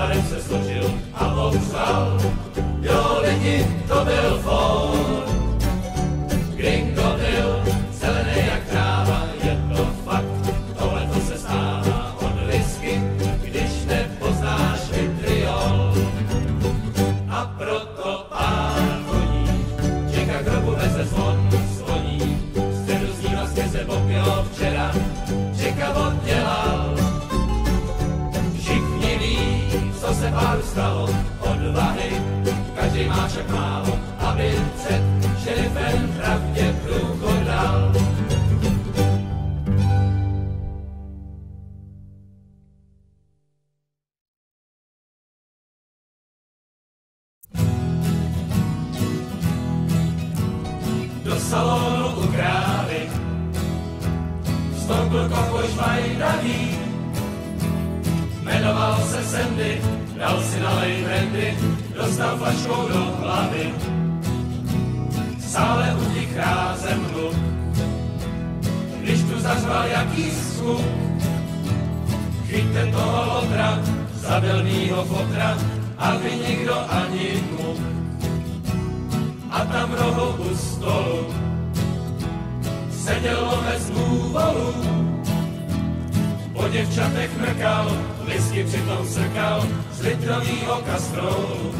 barem se složil a obstal. Jo lidi, to byl fond. Každý má však málo, aby před šerifem pravdě průchod dal. do salonu u krávy. Vstoupil kovboj švajdaný, jmenoval se Sandy, dal si nalej brandy, dostal flaškou do hlavy. V sále utik rázem hluk, když tu zařval jaký skuk. Chyťte toho lotra, zabil mýho fotra, aby nikdo ani kluk a tam rohu u stolu seděl lovec můvolů. Po děvčatech mrkal, whisky přitom srkal z litrovýho kastrolu.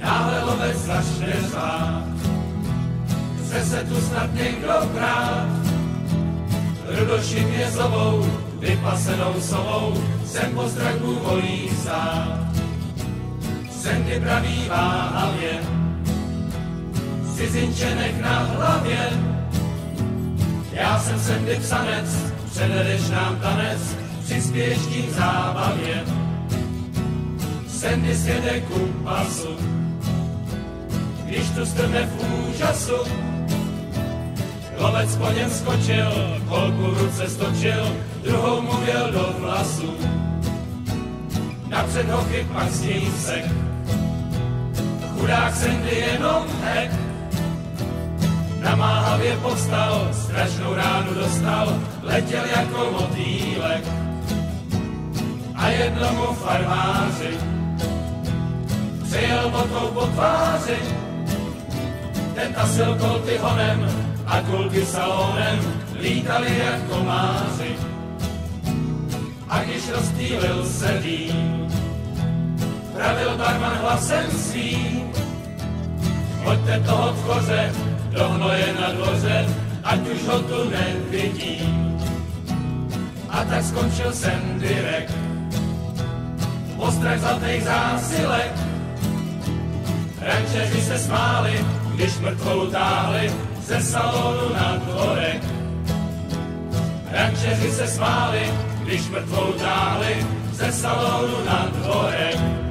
Náhle lovec začne řvát, chce se tu snad někdo prát. Rudoším je zlobou, vypasenou sovou, sem po zdraku volí stát. Sendy praví váhavě, cizinčenek na hlavě. Já jsem sem psanec, předvedeš nám tanec, přispěješ tím zábavě. Sendy sjede ku pasu, když tu strne v úžasu. Lovec po něm skočil, holku v ruce stočil, druhou mu věl do vlasu. Napřed ho chyb, pak sek, chudák Sandy jenom hek. Namáhavě povstal, strašnou ránu dostal, letěl jako motýlek. A jednomu farmáři přijel botou po tváři, ten tasil kolty honem a kulky salónem lítali jak komáři. A když rozptýlil se dým, pravil barman hlasem svým, hoďte toho tvoře do hnoje na dvoře, ať už ho tu nevidím. A tak skončil jsem direkt, postrach zlatých zásilek. Rančeři se smáli, když mrtvou táhli ze salonu na dvorek. Rančeři se smáli, když mrtvou táhli ze salonu na dvorek.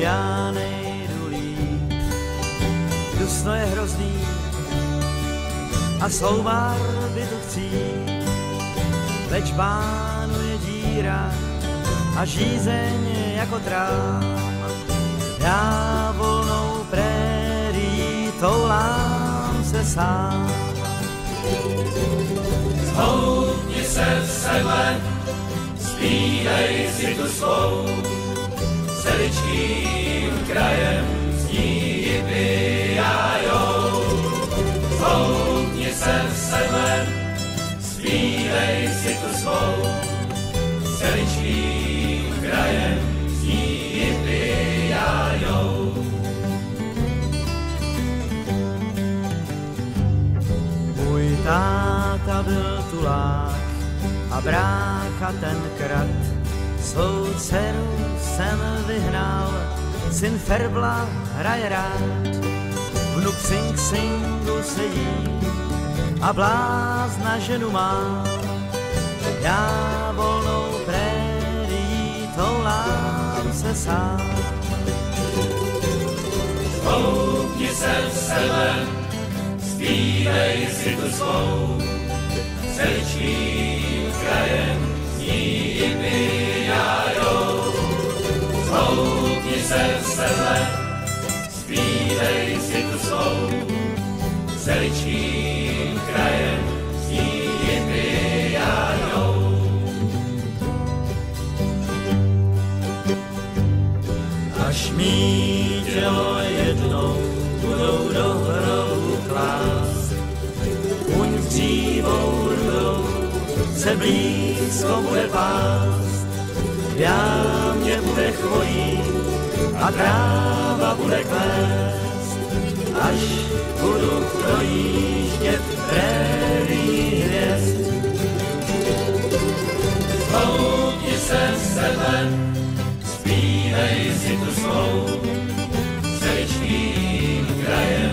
Já nejdu líp. Dusno je hrozný a jsou barvy tu chcít. Ve čbánu je díra a žízeň jako tráv. Já volnou prérií toulám se sám. Zhoupni se v sedle, zpívej si tu svou, celičkým krajem zní vyjajou. Zhoupni se v sedle, zpívej si tu svou, celičkým krajem zní vyjajou. Můj táta byl tulák a brácha ten krat. Svou dceru jsem vyhnal, syn Ferbla hraje rád. Vnuk Sing Singu sedí a blázna ženu má. Já volnou prédií toulám se sám. Zhoupni se v sedle, zpívej si tu svou, celičkým krajem zní vyjajou. Sedle, zpívej si tu svou, celičkým krajem zní pijajou. Až mý tělo jednou budou do hrobu klást, kuň dřívou rudou se blízko bude pást, mě bude chvojí a tráva bude kvést, až budu projíždět prérii hvězd. Zhoupni se sebe, zpívej si tu svou, celičkým krajem.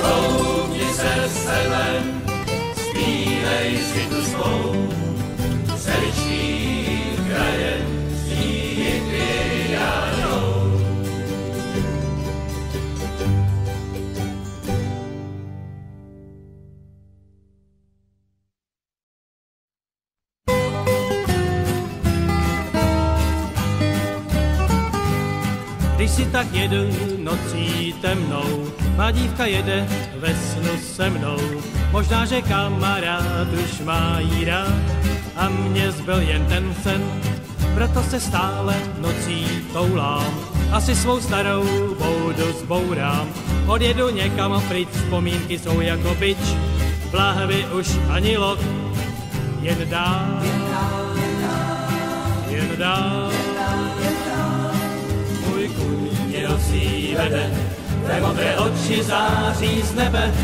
Zhoupni se si tak jedu nocí temnou, má dívka jede ve snu se mnou. Možná, že kamarád už má jí rád a mě zbyl jen ten sen. Proto se stále nocí toulám, asi svou starou boudu zbourám. Odjedu někam pryč, vzpomínky jsou jako bič, v lahvi už ani lok, jen dál, jen dál. Můj kůň mě nocí vede, tvé modré oči září z nebe.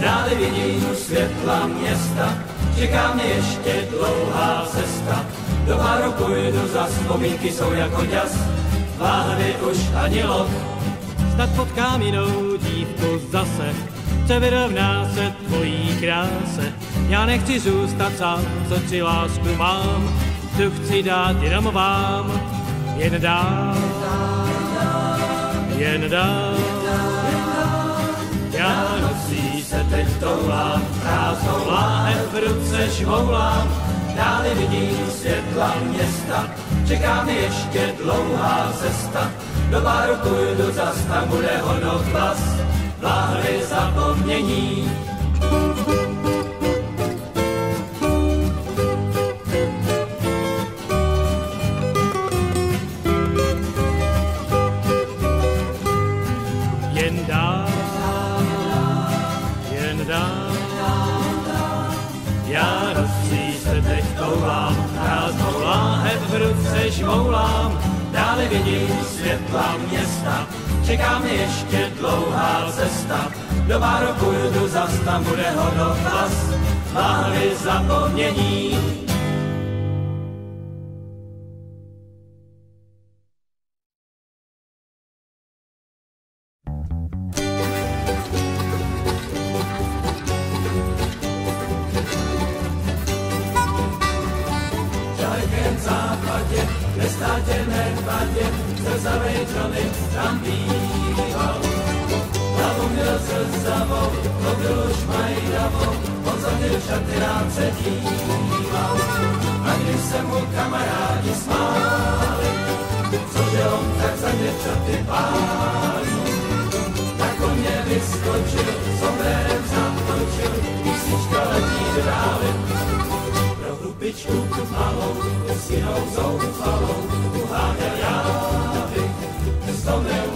Dále vidím světla města, čeká mě ještě dlouhá cesta. Do baru půjdu za vzpomínky jsou jako ďas, v lahvi už ani loch. Snad potkám jinou dívku zase, se vyrovná se tvojí kráse. Já nechci zůstat sám, co si lásku mám, tu chci dát jenom vám, jen dál, jen dál. Já nocí se teď toulám, prázdnou láhev v ruce žmoulám, dále vidím světla města, čeká mě ještě dlouhá cesta, do baru půjdu zas, tam bude hodnout hlas, v lahvi zapomnění. Teď toulám, prázdnou láhev v ruce žmoulám, dále vidím světla města, čeká mě ještě dlouhá cesta, do baru půjdu zas, tam bude hlas, lahvy zapomnění. Státě medvadě, zrzavej Johnny býval. Hlavu měl zrzavou, to byl už majdavou, on za mě šaty rád se díval. A když se mu kamarádi smáli, cože on tak za děvčaty pálí, tak on mě vyskočil, sombrérem zatočil, písnička letí do dály, hlubičku malou, s jinou zoufalou, uháněl já bych vzpomněl,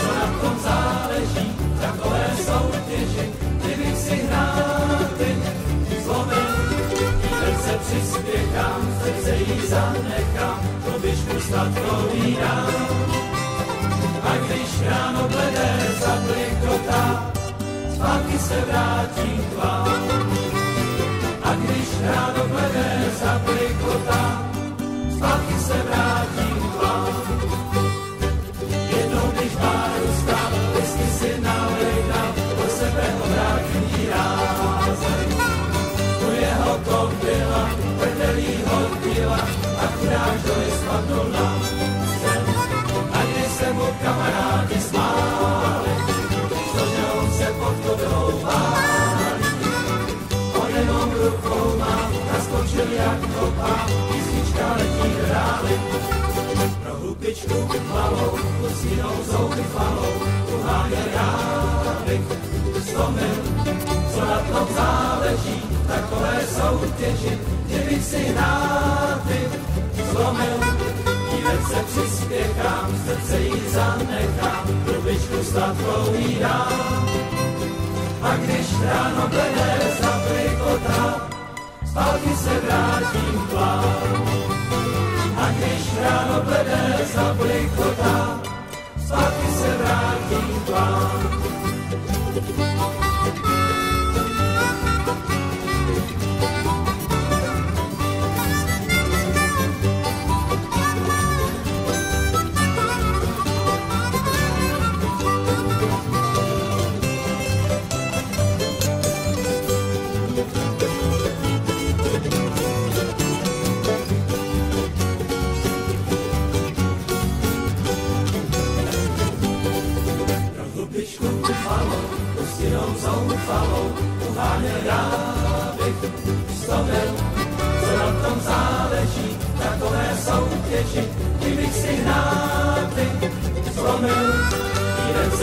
co na tom záleží, takové soutěži, kdybych si hráty zlomil, jídel se přispěchám, srdce jí zanechám, byšku sladkou jí. A když ráno bledé zablikotá, zpátky se vrátím k vám. Obrátí rázem. U jeho kobila, prdelí hodila, a chudák do spadl na zem. A když se mu kamarádi smáli, cože on se pod kobylou válí, on jenom rukou má, naskočil jak kopa, písnička letí hráli. Pro hubičku malou, s jinou zoufalou, uháněl vzpomněl, co na tom záleží, takové soutěži, kdybych si hráty zlomil. Jílet se přispěchám, srdce jí zanechám, hubičku sladkou jí dám. A když ráno bledé zabrikotá, zpátky se vrátím vám. A když ráno bledé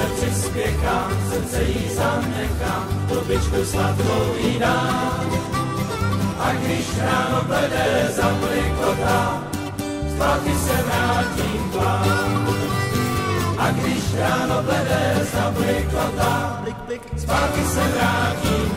Se přispěchám, srdce jí zanechám, trubičku sladkou jí dám. A když ráno bledé zaplikotá, zpátky se vrátím k vám. A když ráno bledé zablikotá, zpátky se vrátím